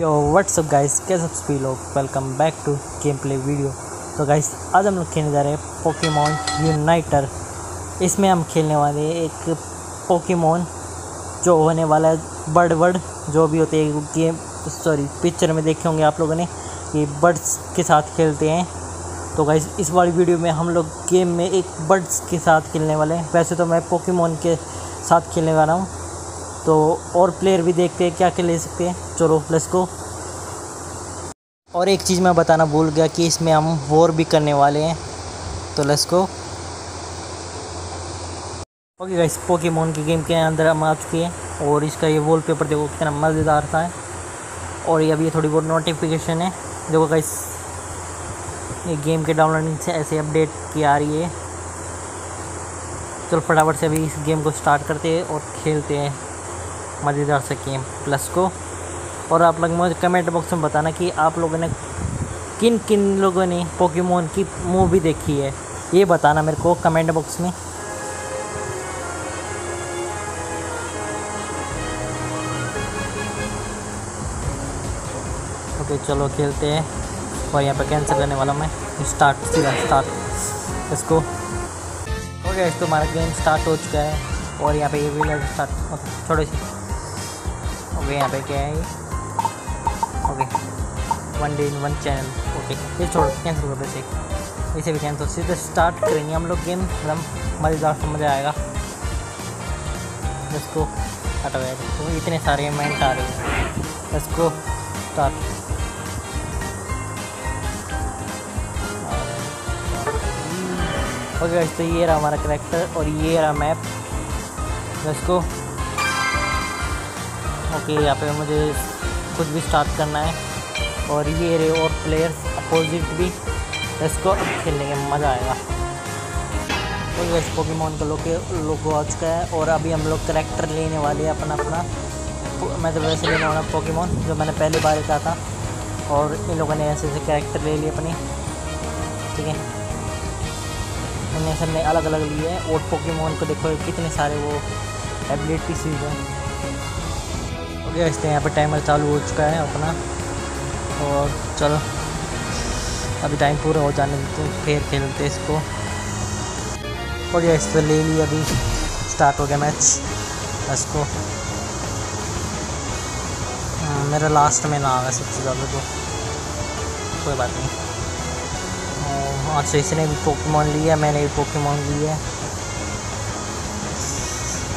यो WhatsApp guys कैसे सभी लोग? Welcome back to game play video तो गाइस आज हम लोग खेलने जा रहे हैं पोकेमोन यूनाइटर इसमें हम खेलने वाले हैं एक पोकेमोन जो होने वाला है बर्ड वर्ड जो भी होते हैं गेम सॉरी पिक्चर में देखे होंगे आप लोगों ने कि बर्ड्स के साथ खेलते हैं। तो गाइस इस वाली वीडियो में हम लोग गेम में एक बर्ड्स के साथ खेलने वाले हैं। वैसे तो मैं पोकेमोन के साथ खेलने वाला हूँ। तो और प्लेयर भी देखते हैं क्या क्या ले सकते हैं। चलो लेट्स गो और एक चीज़ मैं बताना भूल गया कि इसमें हम वॉर भी करने वाले हैं। तो let's go okay guys Pokemon की गेम के अंदर हम आ चुके हैं और इसका ये वॉलपेपर देखो कितना मज़ेदार था। है और ये अभी थोड़ी बहुत नोटिफिकेशन है। देखो गाइस ये गेम के डाउनलोडिंग से ऐसे अपडेट की आ रही है। चलो फटाफट से अभी इस गेम को स्टार्ट करते हैं और खेलते हैं। मज़ेदार से गेम प्लस को। और आप लोग मुझे कमेंट बॉक्स में बताना कि आप लोगों ने किन किन लोगों ने पोकेमोन की मूवी देखी है। ये बताना मेरे को कमेंट बॉक्स में। ओके, चलो खेलते हैं। और यहाँ पे कैंसिल करने वाला मैं। स्टार्ट सीधा स्टार्ट इसको। ओके तो हमारा गेम स्टार्ट हो चुका है। और यहाँ पे ये भी स्टार्ट ओके छोड़ो ओके यहाँ पे क्या है? Okay one day in one channel okay ये छोड़ कैंसिल कर देते इसे भी कैंसिल सीधे स्टार्ट करेंगे हम लोग गेम एकदम मज़ेदार से मज़ा आएगा। इसको हटा तो इतने सारे इवेंट आ रहे हैं। इसको स्टार्ट ओके तो ये रहा हमारा करेक्टर और ये रहा मैप इसको ओके यहाँ पे मुझे खुद भी स्टार्ट करना है। और ये रहे और प्लेयर्स अपोजिट भी। इसको खेलने में मज़ा आएगा। तो वैसे पोकेमोन का लोग लोगो आ चुका है। और अभी हम लोग करेक्टर लेने वाले हैं अपना अपना। मैं तो वैसे लेने वाला पोकेमोन जो मैंने पहली बार कहा था। और इन लोगों ने ऐसे ऐसे कैरेक्टर ले लिए अपने। ठीक है? इन्हें सबने अलग अलग लिए और पोकेमोन को देखो, कितने सारे वो एबिलिटीज हैं। ओके इसलिए यहाँ पर टाइमर चालू हो चुका है अपना। और चलो, अभी टाइम पूरा हो जाने देते हैं, फिर खेलते इसको। और ये इस ले लिया अभी स्टार्ट हो गया मैच इसको। मेरा लास्ट में ना आ गया सबसे ज़्यादा तो। कोई बात नहीं। अच्छा इसने भी पोकेमोन लिया, मैंने भी पोकेमोन लिया।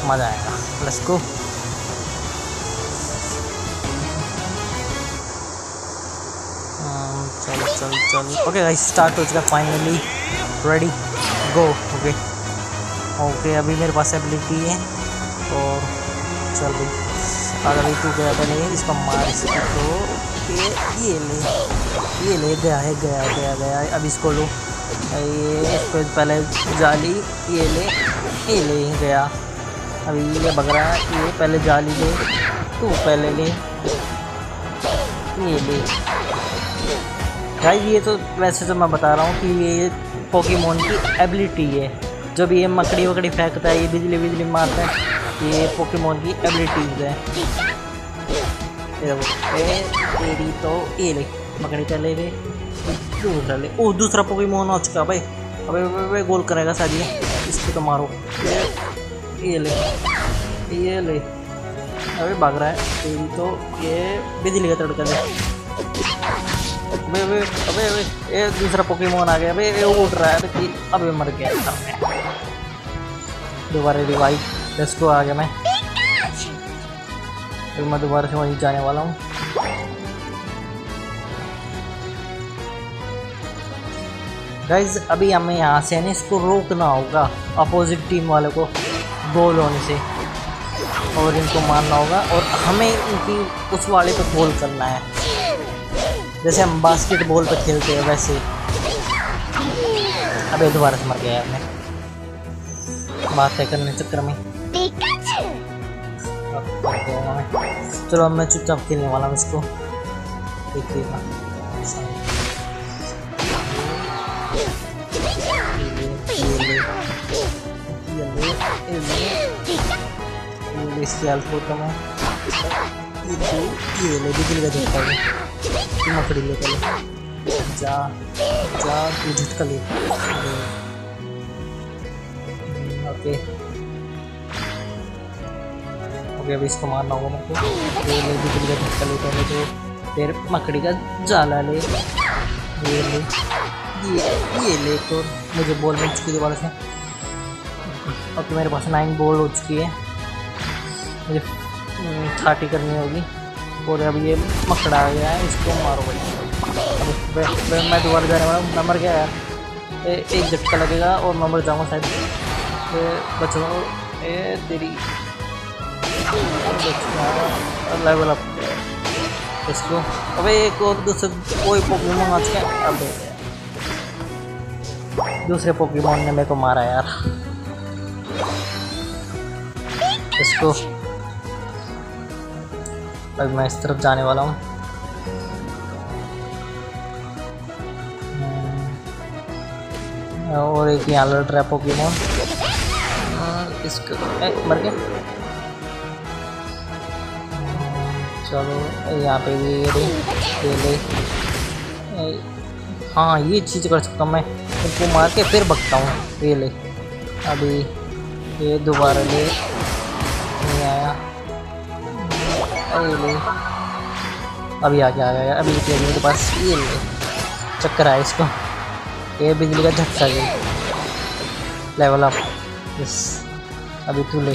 मज़ा आएगा प्लस को चल चल। ओके गाइस स्टार्ट हो चुका finally ready go okay okay अभी मेरे पास एबिलिटी है। और चल भाई। अगर ये टू गया पहले इसको मार इसको तो ओके ये ले। ये ले, गया है, गया गया गया। अब इसको लो। ये इसको पहले जाली, ये ले ये ले, गया। अभी ये है, ये पहले जाली ले, तू पहले ले। ये ले। भाई, ये तो वैसे तो मैं बता रहा हूँ कि ये पोकेमोन की एबिलिटी है। जब ये मकड़ी वकड़ी फेंकता है, ये बिजली बिजली मारता है, ये पोकेमोन की एबिलिटीज़ है। तेरी तो ये ले, मकड़ी का ले ले, दूसरा ले। ओह दूसरा पोकेमोन हो चुका भाई। अबे अबे गोल करेगा ये। इसको तो मारो। ये ले ये ले। अबे, भाग रहा है। तेरी तो ये बिजली का तड़का दे। अबे अबे अबे अबे, ये दूसरा पोकेमोन आ गया। अबे, ये उड़ रहा है अबे अबे, मर गया। दोबारा रिवाइव लेट्स आ गया मैं। फिर मैं दोबारा से वहीं जाने वाला हूँ। गाइज़ अभी हमें यहाँ से ना इसको रोकना होगा। अपोजिट टीम वालों को गोल होने से। और इनको मारना होगा। और हमें इनकी, उस वाले को गोल करना है। जैसे हम बास्केटबॉल पर खेलते हैं, वैसे अबे, दोबारा से मर गया मैं। बातें करने चक्कर में। चलो मैं चुपचाप खेलने वाला हूँ इसको। होता है ये ले बिजली का। मकड़ी ले पहले। जा जा, तू झटका ले। ओके। ओके, अभी इसको मारना होगा मेरे को। ये ले बिजली का झटका ले पहले तो। फिर मकड़ी का जाला ले। ये ले। ये ये ले तो मुझे बॉल मिल चुकी दोबारा से। ओके, मेरे पास नाइन बॉल हो चुकी है। मुझे थर्टी करनी होगी। और अब ये मकड़ा आ गया है, इसको मारो भाई। अब मैं दोबारा जाने वाला हूँ नंबर क्या है? एक झटका लगेगा और मर जाऊँगा शायद। बचो, ए, तेरी। लेवल अप इसको। अबे एक और दूसरे, कोई पोकेमोन आज क्या अबे दूसरे पोकेमोन ने मेरे को मारा, यार। इसको। अब मैं इस तरफ़ जाने वाला हूँ। और एक यहाँ लड़ रहा है पोकेमोन इसको मर गया। चलो, यहाँ पे भी ये ले हाँ ये चीज़ कर सकता हूँ मैं। इनको मार के फिर बकता हूँ, ये ले। अभी ये दोबारा ले। अभी आ गया गया अभी निकले मेरे पास ये ले चक्कर आया इसको। ये बिजली का झटका ये लेवल अप यस अभी तू ले।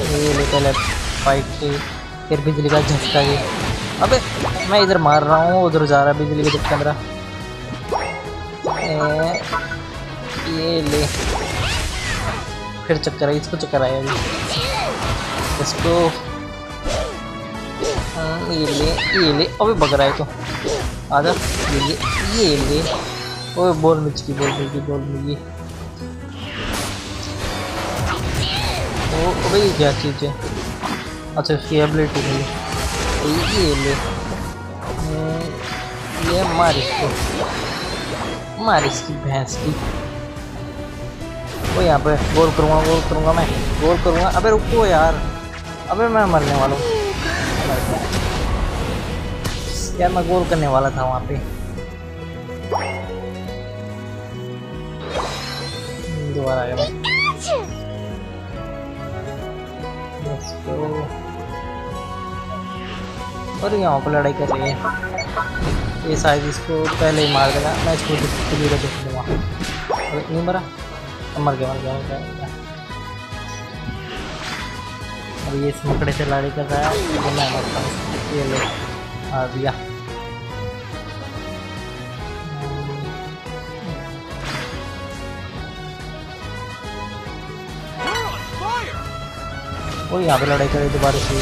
ले पहले फाइट के। फिर बिजली का झटका ये अबे, मैं इधर मार रहा हूँ, उधर जा रहा बिजली का झटका मेरा। ये ले। फिर चक्कर आया इसको चक्कर आया अभी इसको ये ले ये ले अबे बग रहा है तो आजा ये ले ये ले ओए बॉल मिर्च की बॉल मिल बॉल मिल ओ अबे ये क्या चीज़ है अच्छा इसकी एबिलिटी मिली ये ले ये मार इसको मार इसकी भैंस की वो यहाँ पे गोल करूँगा गोल करूँगा मैं गोल करूँगा अबे रुको यार अबे मैं मरने वाला हूँ यार मैं गोल करने वाला था वहाँ पे। दोबारा आया। और यहाँ पर लड़ाई कर रही है। ये शायद इसको पहले ही मार देगा। मैं इसको क्लियर देख दूँगा नहीं मरा। मर गया मर गया मर गया अब ये इस मकड़े से लड़ाई कर रहा है। तो मैं मरता हूँ। ये ले। आ दिया। वो यहाँ पे लड़ाई करे दोबारा से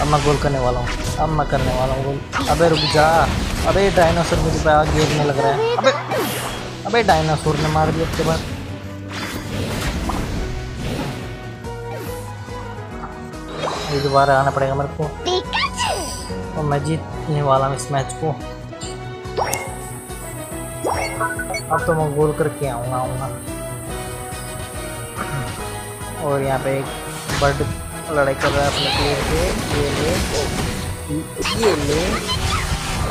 अब मैं गोल करने वाला हूँ। अब मैं करने वाला हूँ गोल। अबे रुक जा। अबे डायनासोर मुझे पे आग गिरने लग रहा है। अबे अबे डायनासोर ने मार दिया उसके बाद। ये दोबारा आना पड़ेगा मेरे को। और मैं जीतने वाला हूँ इस मैच को। अब तो मैं गोल करके आऊँगा आऊँगा। और यहाँ पे एक बर्ड लड़ाई कर रहा है अपने प्लेयर से। ये ले। ये ले।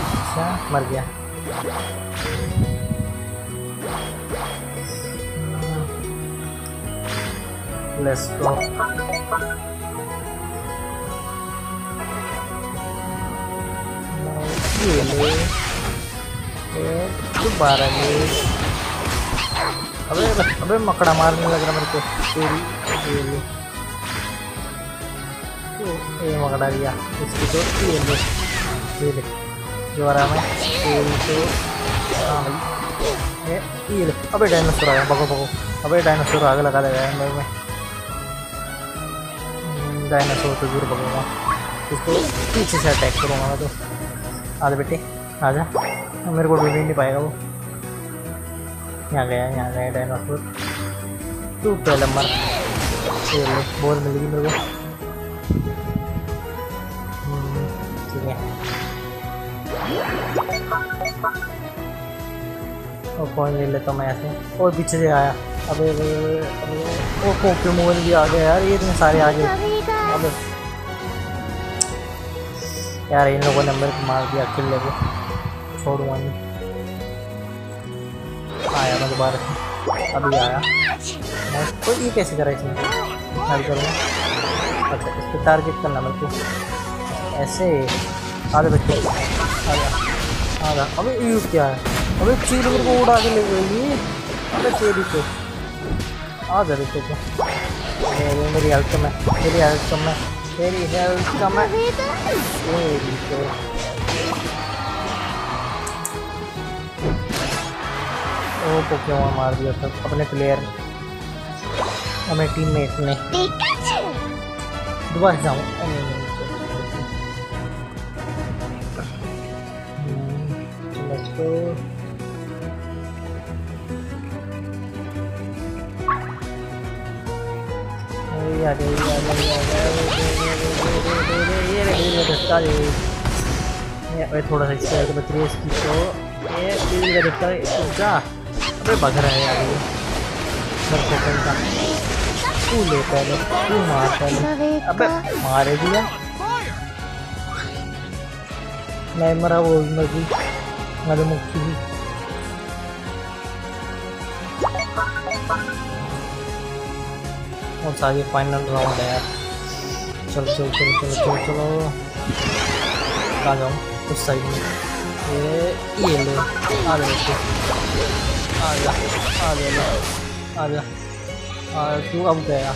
अच्छा मर गया। लेट्स गो ये ले। दोबारा ले। अबे अबे मकड़ा मारने लग रहा मेरे को। ये ले। ये मकड़ा दिया। इसकी तो ये ले। ये ले। दोबारा में तेरी तो हाँ भाई। ये ये ले। अबे डायनासोर आ गया। भगो भगो। अबे डायनासोर आगे लगा देगा अंदर में। डायनासोर तो दूर भगूँगा इसको पीछे से अटैक करूँगा मैं तो। आजा बेटे, आजा। मेरे को ढूंढ नहीं पाएगा वो। यहाँ गया यहाँ गया डायनासोर तू पहले मर। ये ले मिल मेरे को। और कौन ले लेता मैं ऐसे। और पीछे से आया। अबे अबे अबे वो पोके मोबाइल भी आ गया यार? ये इतने सारे आ गए। अबे यार, इन लोगों ने मेरे को मार दिया अकेले को छोड़ूँगा नहीं आया मैं दोबारा अभी आया। मैं तो ये कैसे करा इसमें? हेल्प करूँगा अच्छा इस पर टारगेट करना मेरे को। ऐसे। आधे बच्चे। अबे ये क्या है अबे चीज़ मेरे को उड़ा के ले गई अबे तेरी तो आ जा देखो तो मेरी मेरी हेल्थ कम है मेरी हेल्थ कम है मेरी हेल्थ कम है तो ओ पोकेमोन मार दिया था अपने प्लेयर अपने टीममेट ने दोबारा जाऊँ गई ये थोड़ा सा इससे है इसकी तो ये तीन अबे रहा है यार ये। का तू ले पहले, तू मार पहले। अबे मारे दिया मैं मरा वो मरी मधुमक्खी और फाइनल राउंड है यार। चलो, चल चल, चलो चल, चलो आ जाओ, उस साइड में। ये ये ले। आ जा बच्चे आ जा आ जा आ जा तू अब गया।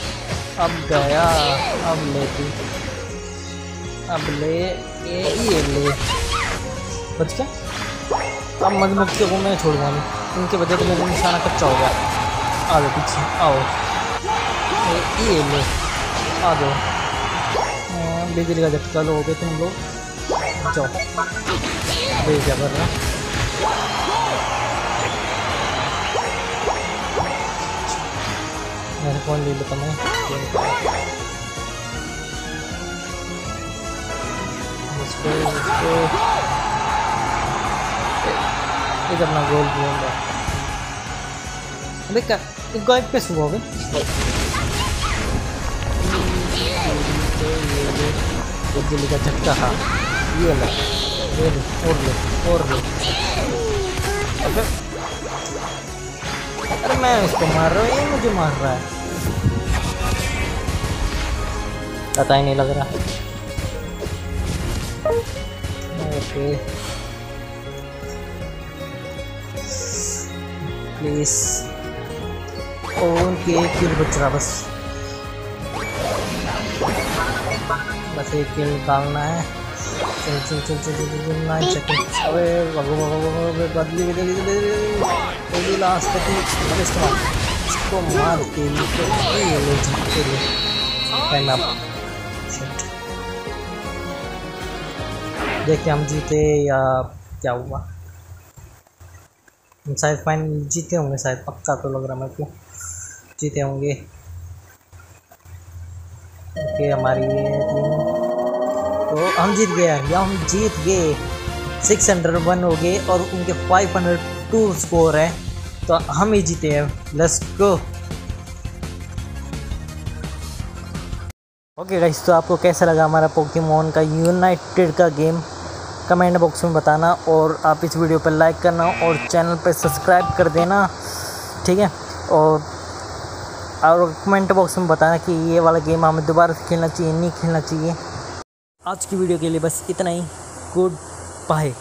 अब गया, अब ले तू। अब ले, ये ये ले। बच क्या अब मधुमक्खियों को मैं छोड़ नहीं उनके वजह से मेरा निशाना कच्चा हो गया। आ जाओ पीछे, आओ। ये लो। आ जाओ बिजली का झटका लो गए तुम लोग। जाओ। अबे क्या कर रहा। मेरे फ़ोन ले लेता मैं। इसको इसको एक अपना गोल बोल अबे क्या गाइड पे सुबह गए? बिजली का झटका हाँ। ये ले ये ले, और ले और ले। अबे अरे मैं इसको मार रहा हूँ, ये मुझे मार रहा है। पता ही नहीं लग रहा। ओके। प्लीज़ ओके फिर बच रहा बस बस एक किल निकालना है चल चल चल चल चल चल नाइन सेकंड अबे भगो भगो भगो अबे बदली के जल्दी जल्दी जल्दी लास्ट तक अबे इसको मार इसको मार के तो ये ले जीते ले टाइम अप शिट देखते हम जीते या क्या हुआ शायद फाइनल जीते होंगे, शायद पक्का तो लग रहा मेरे को। जीते होंगे। ओके, हमारी ये टीम तो हम जीत गए या हम जीत गए। सिक्स हंड्रेड वन हो गए और उनके फाइव हंड्रेड टू स्कोर है। तो हम ही जीते हैं। लेट्स गो ओके गाइस तो आपको कैसा लगा हमारा पोकेमोन का यूनाइटेड का गेम कमेंट बॉक्स में बताना और आप इस वीडियो पर लाइक करना और चैनल पर सब्सक्राइब कर देना, ठीक है? और और कमेंट बॉक्स में बताना कि ये वाला गेम हमें दोबारा खेलना चाहिए, नहीं खेलना चाहिए। आज की वीडियो के लिए बस इतना ही। Good bye.